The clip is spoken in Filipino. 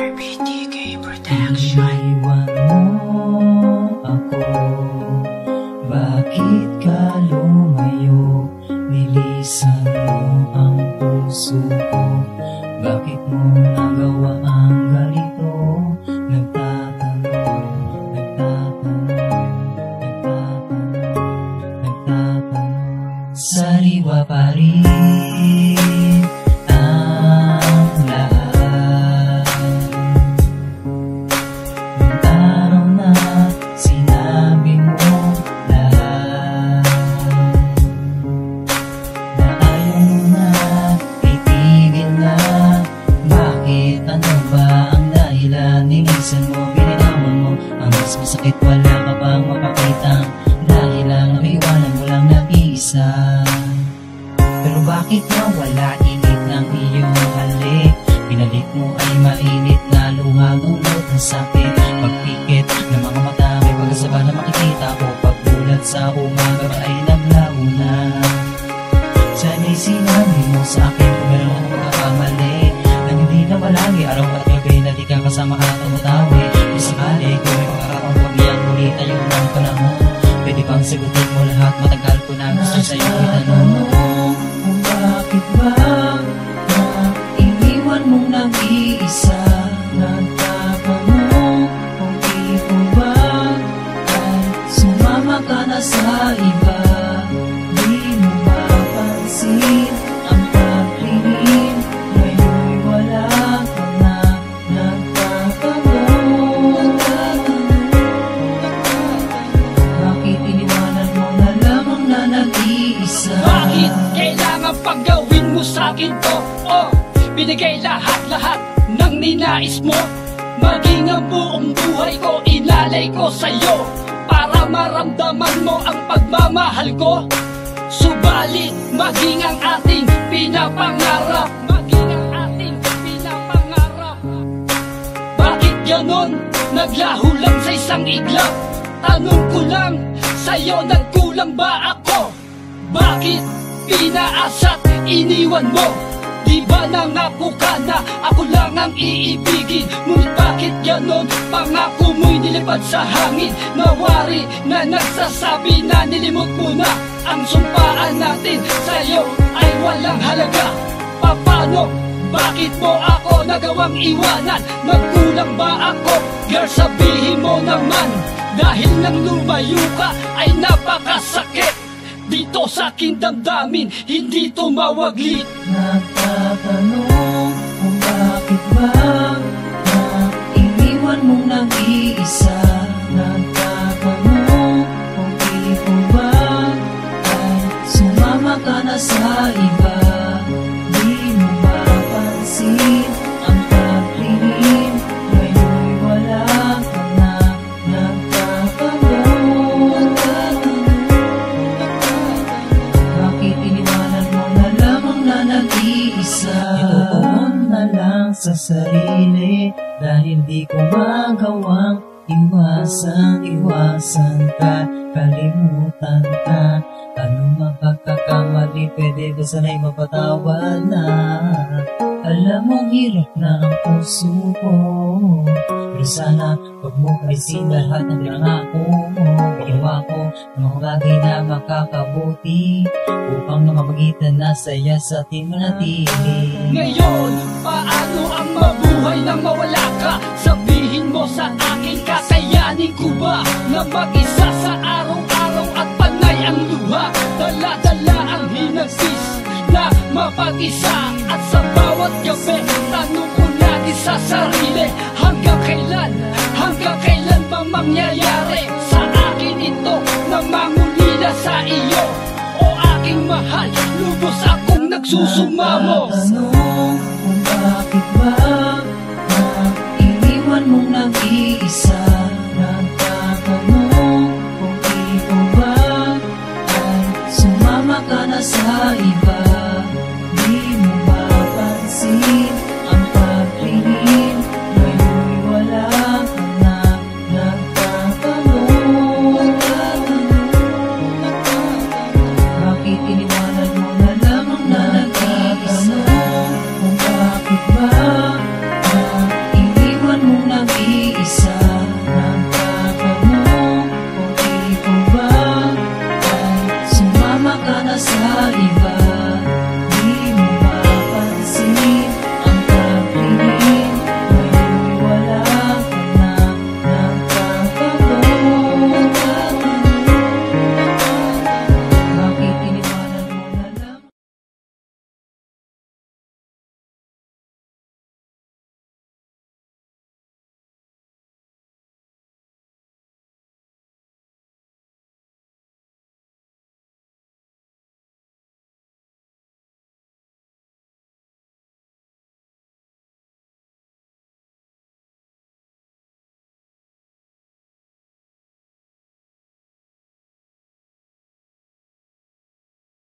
RBTK Production Iniwan mo ako Bakit ka lumayo Nilisan mo ang puso ko nag-iisa pero bakit nawala init ng iyong halik? Pinalit mo ay mainit na luha Dulot ng sakit Pagpikit ng mga mata May pagkasaba na makikita ko. Pagbulat sa umaga ba ay naglaho na Sana'y sinabi mo sa akin Kung meron akong pagkakamali Na hindi na malagi Araw at gabi na di ka kasama at tumutawi akin to? Oh, binigay lahat-lahat ng ninais mo Maging ang buong buhay ko, inalay ko sa'yo Para maramdaman mo ang pagmamahal ko Subalit, maging ang ating pinapangarap Maging ang ating pinapangarap Bakit ganon? Naglaho lang sa isang iglap Tanong ko lang, sa'yo nagkulang ba ako? Bakit pinaasat iniwan mo? Di ba nangako ka na ako lang ang iibigin? Ngunit bakit ganon? Pangako mo'y nilipad sa hangin Nawari na nagsasabi na nilimot mo na Ang sumpaan natin sa'yo ay walang halaga Paano? Bakit mo ako nagawang iwanan? Nagkulang ba ako? Girl, sabihin mo naman Dahil nang lumayo ka ay napakasakit Dito sa aking damdamin, hindi tumawaglit Nagtatanong kung bakit ba iniwan mong nag-iisa? Nagtatanong kung di ko ba ay sumama ka na sa iba sa sarili Dahil di ko magawang iwasan Iwasan ka, kalimutan ka Ano mang pagkakamali, pwede ba sana'y mapatawad na? Alam mo, hirap na ang puso ko Pero sana, wag mo kalisin lahat ng pinangako Ginawa ko ng mga bagay na makakabuti Upang na mapagitan na saya sa ating manatili Ngayon, paano ang mabuhay nang mawala ka? Sabihin mo sa akin, kakayanin ko ba Na mag-isa sa araw-araw at panay ang luha? Dala-dala ang hinagsis na mapag-isa At sa bawat gabi Tanong ko lagi sa sarili Hanggang kailan, hanggang kailan ba mangyayari Sa akin ito na sa iyo. O aking mahal, lubos akong nagsusumamo. Ano kung bakit ba Iiwan mong nag-iisa? Nagtatanong kung ito ba Ay sumama ka na sa Eva.